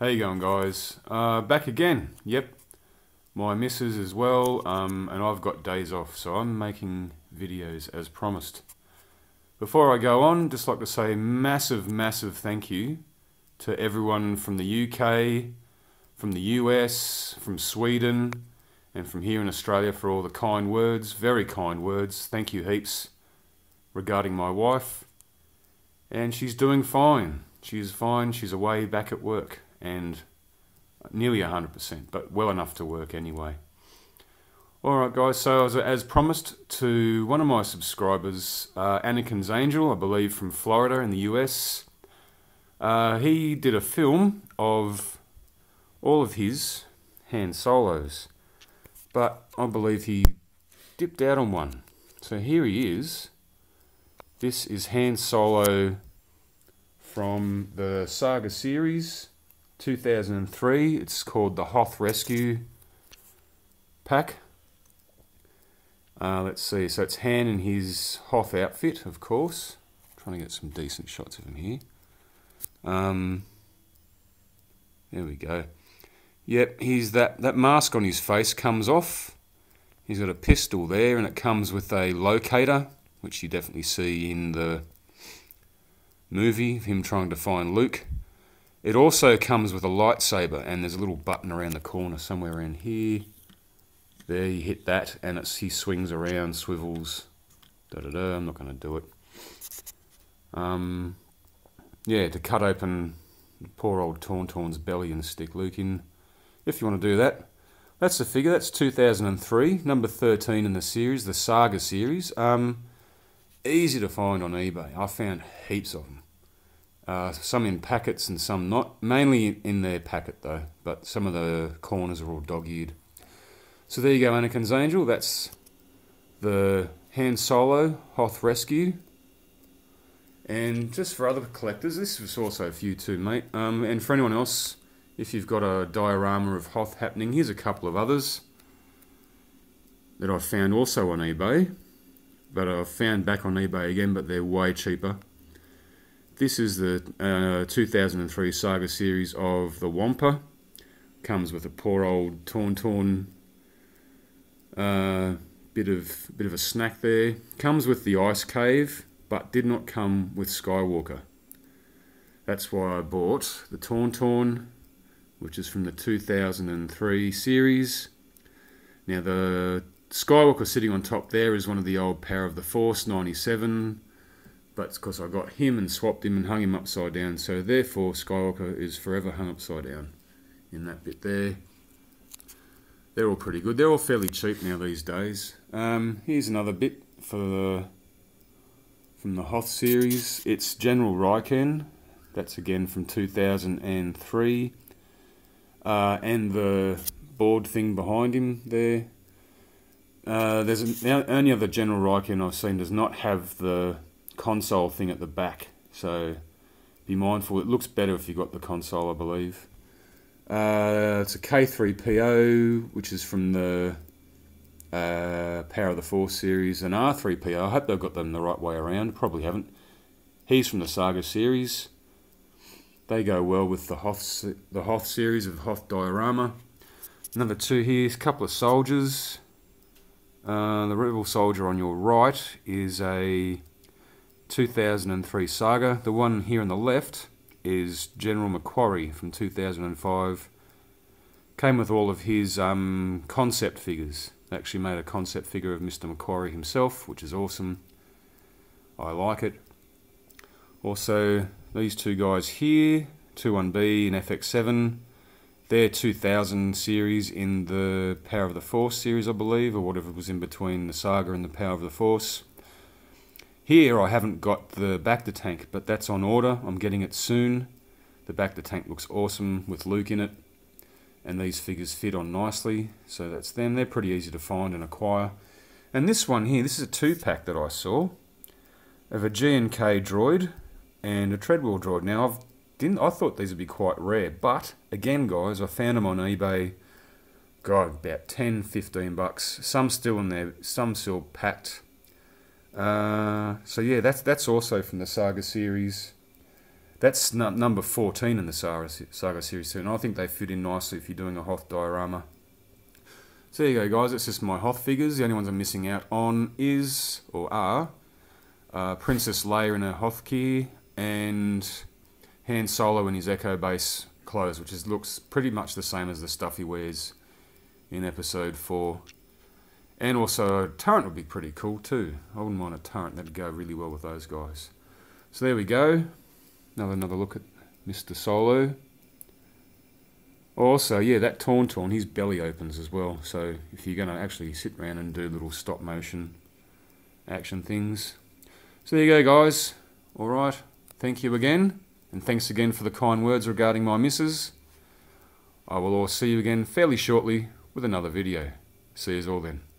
How you going, guys? Uh, back again. Yep, my missus as well, um, and I've got days off, so I'm making videos as promised. Before I go on, just like to say massive, massive thank you to everyone from the UK, from the US, from Sweden, and from here in Australia for all the kind words, very kind words. Thank you heaps regarding my wife. And she's doing fine. She's fine. She's away back at work and nearly 100%, but well enough to work anyway. Alright, guys, so as, as, promised to one of my subscribers, uh, Anakin's Angel, I believe from Florida in the US, uh, he did a film of all of his Han Solos, but I believe he dipped out on one. So here he is. This is Han Solo from the Saga series 2003. It's called the Hoth Rescue Pack. Uh, let's see, so it's Han in his Hoth outfit, of course. I'm trying to get some decent shots of him here. Um, there we go. Yep, he's that, that mask on his face comes off. He's got a pistol there, and it comes with a locator, which you definitely see in the movie, him trying to find Luke. It also comes with a lightsaber, and there's a little button around the corner somewhere in here. There, you hit that, and it's he swings around, swivels. Da da da. I'm not going to do it. Um, yeah, to cut open poor old Tauntaun's belly and stick Luke in. If you want to do that, that's the figure. That's 2003, number 13 in the series, the Saga series. Um, easy to find on eBay. I found heaps of them. Uh, some in packets and some not. Mainly in their packet though, but some of the corners are all dog-eared. So there you go, Anakin's Angel. That's the Han Solo Hoth Rescue. And just for other collectors, this was also a few too, mate. Um, and for anyone else, if you've got a diorama of Hoth happening, here's a couple of others that I found also on eBay. But I've found back on eBay again, but they're way cheaper. This is the uh, 2003 Saga series of the Wampa. Comes with a poor old Tauntaun uh, bit of bit of a snack there. Comes with the ice cave, but did not come with Skywalker. That's why I bought the Tauntaun, which is from the 2003 series. Now the Skywalker sitting on top there is one of the old Power of the Force 97 but it's because I got him and swapped him and hung him upside down. So therefore, Skywalker is forever hung upside down in that bit there. They're all pretty good. They're all fairly cheap now these days. Um, here's another bit for the from the Hoth series. It's General Rieekan. That's again from 2003. Uh, and the board thing behind him there. Uh, there's an, the only other General Rieekan I've seen does not have the console thing at the back. So be mindful. It looks better if you've got the console, I believe. Uh, it's a K3PO, which is from the uh, Power of the Force series, and R3PO. I hope they've got them the right way around. Probably haven't. He's from the Saga series. They go well with the Hoth, the Hoth series of Hoth diorama. Number two here is a couple of soldiers. Uh, the Rebel soldier on your right is a 2003 Saga. The one here on the left is General McQuarrie from 2005. Came with all of his um, concept figures. Actually made a concept figure of Mr. McQuarrie himself, which is awesome. I like it. Also, these two guys here, 21B and FX7, they're 2000 series in the Power of the Force series, I believe, or whatever was in between the Saga and the Power of the Force. Here I haven't got the Bacta tank, but that's on order. I'm getting it soon. The Bacta tank looks awesome with Luke in it. And these figures fit on nicely. So that's them. They're pretty easy to find and acquire. And this one here, this is a two-pack that I saw of a GNK droid and a Treadwell droid. Now, I've didn't I thought these would be quite rare, but again, guys, I found them on eBay. God, about 10, 15 bucks. Some still in there, some still packed uh, so yeah, that's that's also from the Saga series. That's number 14 in the Saga, Saga series too, and I think they fit in nicely if you're doing a Hoth diorama. So there you go guys, it's just my Hoth figures. The only ones I'm missing out on is, or are, uh, Princess Leia in her Hoth gear, and Han Solo in his Echo base clothes, which is, looks pretty much the same as the stuff he wears in Episode 4. And also a turret would be pretty cool too. I wouldn't mind a turret, that'd go really well with those guys. So there we go. Another another look at Mr. Solo. Also, yeah, that Tauntaun, his belly opens as well. So if you're going to actually sit around and do little stop motion action things. So there you go, guys. All right. Thank you again. And thanks again for the kind words regarding my missus. I will all see you again fairly shortly with another video. See you all then.